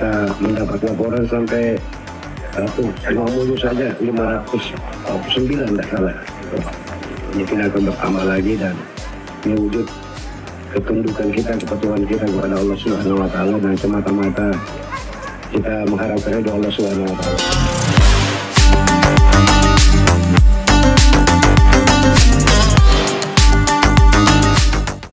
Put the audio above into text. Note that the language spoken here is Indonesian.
kita mendapat laporan sampai satu mulu saja 509 tidak salah. Ini kita akan beramal lagi dan ini wujud ketundukan kita, kepatuhan kita kepada Allah Subhanahu Wa Taala dan semata-mata kita mengharapkan itu Allah Subhanahu Wa Taala.